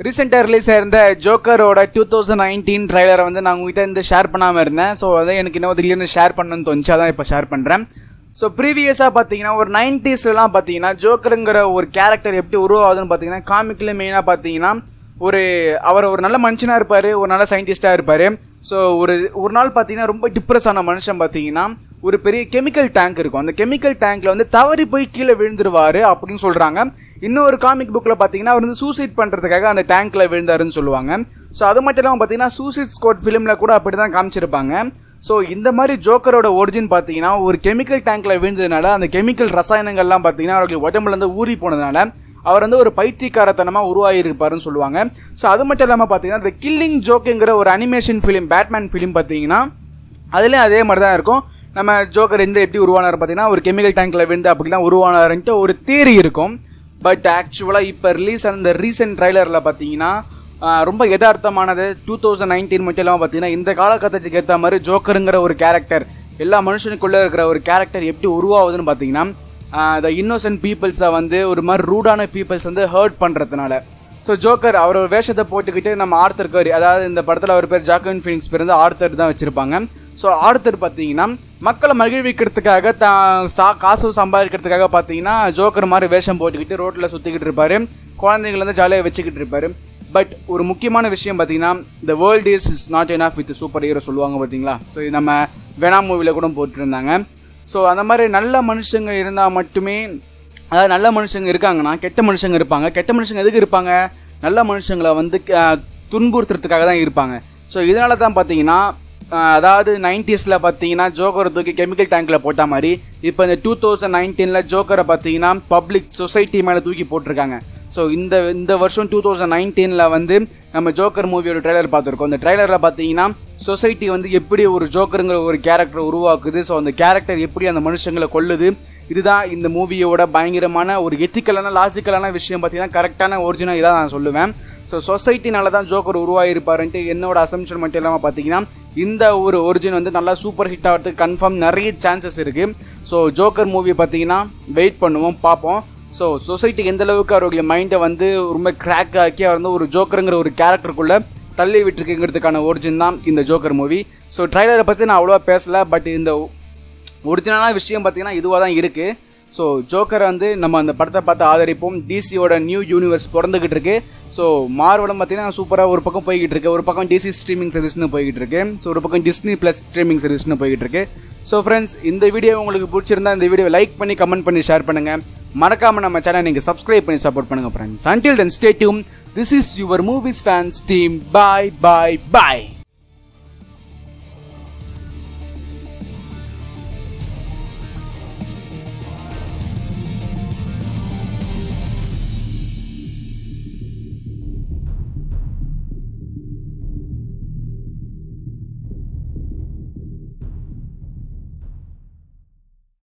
ரீசெண்டாக ரிலீஸ் ஆயிருந்த ஜோக்கரோட டூ தௌசண்ட் நைன்டீன் ட்ரைலரை வந்து நான் உங்ககிட்ட இருந்து ஷேர் பண்ணாமல் இருந்தேன். ஸோ அதை எனக்கு இன்னும் திடீர்னு ஷேர் பண்ணணும்னு தோணுச்சு. தான் இப்போ ஷேர் பண்ணுறேன் ஸோ ப்ரீவியஸாக பார்த்தீங்கன்னா ஒரு நைன்டிஸ்லாம் பார்த்தீங்கன்னா ஜோக்கருங்கிற ஒரு கேரக்டர் எப்படி உருவாகுதுன்னு பார்த்தீங்கன்னா காமிக்கில் மெயினாக பார்த்தீங்கன்னா ஒரு அவர் ஒரு நல்ல மனுஷனாக இருப்பார் ஒரு நல்ல சயின்டிஸ்டாக இருப்பார். ஸோ ஒரு ஒரு நாள் பார்த்தீங்கன்னா ரொம்ப டிப்ரெஸ் ஆன மனுஷன் பார்த்தீங்கன்னா ஒரு பெரிய கெமிக்கல் டேங்க் இருக்கும். அந்த கெமிக்கல் டேங்க்கில் வந்து தவறி போய் கீழே விழுந்துருவார் அப்படின்னு சொல்கிறாங்க இன்னொரு காமிக் புக்கில் பார்த்தீங்கன்னா அவர் வந்து சூசைட் பண்ணுறதுக்காக அந்த டேங்க்கில் விழுந்தாருன்னு சொல்லுவாங்க. ஸோ அது மட்டும் இல்லாமல் பார்த்தீங்கன்னா சூசைட் ஸ்கோட் ஃபிலிமில் கூட அப்படி தான் காமிச்சிருப்பாங்க. ஸோ இந்த மாதிரி ஜோக்கரோட ஒரிஜின் பார்த்தீங்கன்னா ஒரு கெமிக்கல் டேங்க்கில் விழுந்ததுனால அந்த கெமிக்கல் ரசாயனங்கள்லாம் பார்த்தீங்கன்னா அவருக்கு உடம்புலேருந்து ஊறி போனதுனால அவர் வந்து ஒரு பைத்தியக்காரத்தனமாக உருவாகியிருப்பாருன்னு சொல்லுவாங்க. ஸோ அது மட்டும் இல்லாமல் பார்த்தீங்கன்னா இந்த கில்லிங் ஜோக்குங்கிற ஒரு அனிமேஷன் ஃபிலிம் பேட்மேன் ஃபிலிம் பார்த்தீங்கன்னா அதுலேயும் அதே மாதிரி தான் இருக்கும். நம்ம ஜோக்கர் எந்த எப்படி உருவானார் பார்த்தீங்கன்னா ஒரு கெமிக்கல் டேங்க்கில் விழுந்து அப்படி தான் உருவானாருன்ட்டு ஒரு தேரி இருக்கும். பட் ஆக்சுவலாக இப்போ ரிலீஸ் ஆன இந்த ரீசெண்ட் ட்ரைலரில் பார்த்தீங்கன்னா ரொம்ப யதார்த்தமானது. டூ தௌசண்ட் நைன்டீன் மட்டும் இல்லாமல் பார்த்தீங்கன்னா இந்த காலகட்டத்துக்கு ஏற்ற மாதிரி ஜோக்கருங்கிற ஒரு கேரக்டர் எல்லா மனுஷனுக்குள்ளே இருக்கிற ஒரு கேரக்டர் எப்படி உருவாகுதுன்னு பார்த்தீங்கன்னா த இன்னோசன்ட் பீப்புள்ஸை வந்து ஒரு மாதிரி ரூடான பீப்புள்ஸ் வந்து ஹர்ட் பண்ணுறதுனால ஸோ ஜோக்கர் அவர் ஒரு வேஷத்தை போட்டுக்கிட்டு நம்ம ஆர்த்தர் கரி அதாவது இந்த படத்தில் அவர் பேர் ஜாக்கின் ஃபீனிக்ஸ் பேர் வந்து ஆர்த்தர் தான் வச்சுருப்பாங்க. ஸோ ஆர்த்தர் பார்த்தீங்கன்னா மக்களை மகிழ்விக்கிறதுக்காக தான் சா காசு சம்பாதிக்கிறதுக்காக பார்த்தீங்கன்னா ஜோக்கர் மாதிரி வேஷம் போட்டுக்கிட்டு ரோட்டில் சுற்றிக்கிட்டு இருப்பார். குழந்தைங்கள வந்து ஜாலியாக வச்சுக்கிட்டு இருப்பார். பட் ஒரு முக்கியமான விஷயம் பார்த்தீங்கன்னா இந்த world is is not of with super hero சொல்லுவாங்க பார்த்தீங்களா? ஸோ இது நம்ம வேணா மூவியில் கூட போட்டுருந்தாங்க. ஸோ அந்த மாதிரி நல்ல மனுஷங்க இருந்தால் மட்டுமே அதாவது நல்ல மனுஷங்க இருக்காங்கன்னா கெட்ட மனுஷங்க இருப்பாங்க. கெட்ட மனுஷங்க எதுக்கு இருப்பாங்க? நல்ல மனுஷங்களை வந்து துன்புறுத்துறதுக்காக தான் இருப்பாங்க. ஸோ இதனால தான் பார்த்தீங்கன்னா அதாவது நைன்டிஸில் பார்த்தீங்கன்னா ஜோக்கரை தூக்கி கெமிக்கல் டேங்க்கில் போட்ட மாதிரி இப்போ இந்த டூ தௌசண்ட் நைன்டீனில் ஜோக்கரை பார்த்தீங்கன்னா பப்ளிக் சொசைட்டி மேலே தூக்கி போட்டிருக்காங்க. ஸோ இந்த இந்த வருஷம் டூ தௌசண்ட் நைன்டீனில் வந்து நம்ம ஜோக்கர் மூவியோட ட்ரைலர் பார்த்துருக்கோம். அந்த ட்ரைலரில் பார்த்தீங்கன்னா சொசைட்டி வந்து எப்படி ஒரு ஜோக்கருங்கிற ஒரு கேரக்டர் உருவாக்குது. ஸோ அந்த கேரக்டர் எப்படி அந்த மனுஷங்களை கொள்ளுது இதுதான் இந்த மூவியோட பயங்கரமான ஒரு எத்திக்கலான லாஜிக்கலான விஷயம் பார்த்தீங்கன்னா கரெக்டான ஒரிஜினல் இதாக நான் சொல்லுவேன். ஸோ சொசைட்டினால தான் ஜோக்கர் உருவாகிருப்பாருன்ட்டு என்னோட அசம்ஷன் மட்டும் இல்லாமல் பார்த்தீங்கன்னா இந்த ஒரு ஒரிஜின் வந்து நல்லா சூப்பர் ஹிட் ஆகிறதுக்கு கன்ஃபார்ம் நிறைய சான்சஸ் இருக்குது ஸோ ஜோக்கர் மூவி பார்த்தீங்கன்னா வெயிட் பண்ணுவோம் பார்ப்போம். ஸோ சொசைட்டிக்கு எந்த அளவுக்கு அவருடைய மைண்டை வந்து ரொம்ப கிராக் ஆக்கி அவர் வந்து ஒரு ஜோக்கருங்கிற ஒரு கேரக்டருக்குள்ளே தள்ளி விட்டுருக்குங்கிறதுக்கான ஒரிஜின் தான் இந்த ஜோக்கர் மூவி ஸோ ட்ரைலரை பற்றி நான் அவ்வளோவா பேசலை பட் இந்த ஒரிஜினலான விஷயம் பார்த்திங்கன்னா இதுவாக தான் இருக்குது ஸோ ஜோக்கரை வந்து நம்ம அந்த படத்தை பார்த்து ஆதரிப்போம். டிசியோட நியூ யூனிவர்ஸ் பிறந்துக்கிட்டு இருக்கு. ஸோ மார்வலம் பார்த்தீங்கன்னா சூப்பராக ஒரு பக்கம் போய்கிட்டு இருக்கு. ஒரு பக்கம் டிசி ஸ்ட்ரீமிங் சர்வீஸ்னு போய்கிட்டு இருக்கு. ஸோ ஒரு பக்கம் டிஸ்னி ப்ளஸ் ஸ்ட்ரீமிங் சர்வீஸ்னு போய்கிட்டு இருக்கு. ஸோ ஃப்ரெண்ட்ஸ் இந்த வீடியோ உங்களுக்கு பிடிச்சிருந்தா இந்த வீடியோ லைக் பண்ணி கமெண்ட் பண்ணி ஷேர் பண்ணுங்கள் மறக்காமல் நம்ம சேனல் நீங்கள் சப்ஸ்கிரைப் பண்ணி சப்போர்ட் பண்ணுங்கள் friends until then stay tuned this is your movies fans team bye bye bye